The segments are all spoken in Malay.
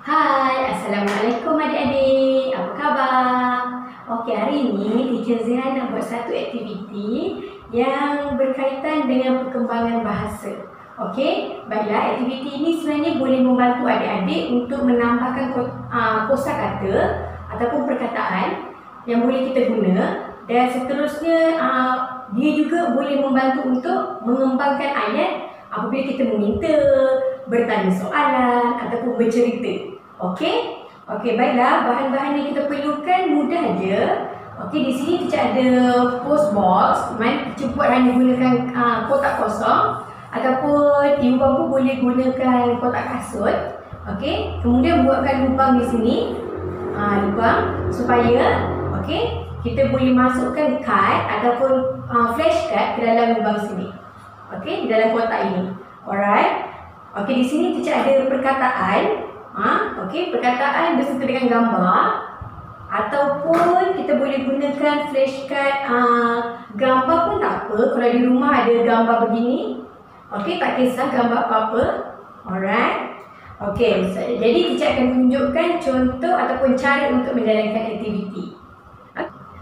Hai, Assalamualaikum adik-adik. Apa khabar? Okey, hari ini Teacher Zihan nak buat satu aktiviti yang berkaitan dengan perkembangan bahasa. Okey, baiklah aktiviti ini sebenarnya boleh membantu adik-adik untuk menambahkan uh, kosa kata ataupun perkataan yang boleh kita guna dan seterusnya uh, dia juga boleh membantu untuk mengembangkan ayat apabila kita meminta, bertanya soalan ataupun bercerita. Okey? Okey, baiklah. Bahan-bahan yang kita perlukan mudah aja. Okey, di sini kita ada post box. Kita buat hanya gunakan uh, kotak kosong ataupun ibu bapa boleh gunakan kotak kasut. Okey, kemudian buatkan lubang di sini. Uh, lubang supaya okey, kita boleh masukkan kad ataupun uh, flash card ke dalam lubang sini. Okey, di dalam kotak ini. Alright. Okey, di sini kita ada perkataan. Ha, okey, perkataan beserta dengan gambar ataupun kita boleh gunakan flashcard uh, gambar pun tak apa kalau di rumah ada gambar begini. Okey, tak kisah gambar apa-apa. Alright. Okey, so, jadi kita akan tunjukkan contoh ataupun cara untuk menjalankan aktiviti.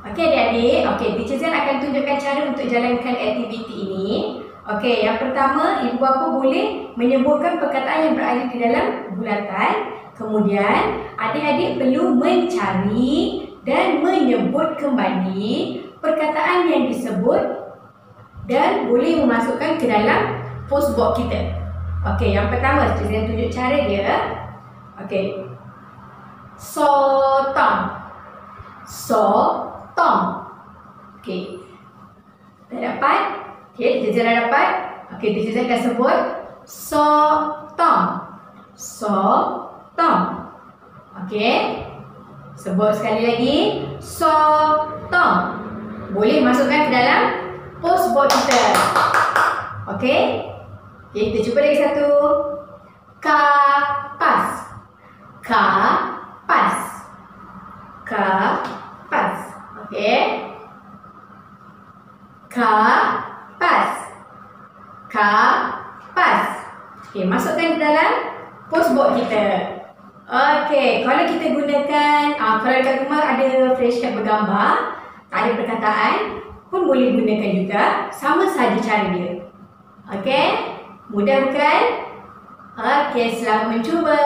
Okey adik-adik, okey teacher akan tunjukkan cara untuk jalankan aktiviti ini. Okey, yang pertama, ibu bapa boleh menyebutkan perkataan yang berada di dalam bulatan. Kemudian, adik-adik perlu mencari dan menyebut kembali perkataan yang disebut dan boleh memasukkan ke dalam postbox kita. Okey, yang pertama, saya tunjuk cara dia. Okey. Sotong. Sotong. Okey. Dah dapat? Okey, Teacher dah dapat. Okey, Teacher akan sebut sotong. Sotong. Okey. Sebut sekali lagi. Sotong. Boleh masukkan ke dalam postboard kita. Okey. Okey, kita cuba lagi satu. Kapas. Kapas. Kapas. Okey. Kapas kapas. Okey, masukkan ke dalam postbox kita. Okey, kalau kita gunakan, uh, kalau dekat rumah ada flashcard bergambar, tak ada perkataan, pun boleh gunakan juga. Sama saja cara dia. Okey, mudah bukan? Okey, selamat mencuba.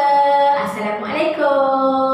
Assalamualaikum.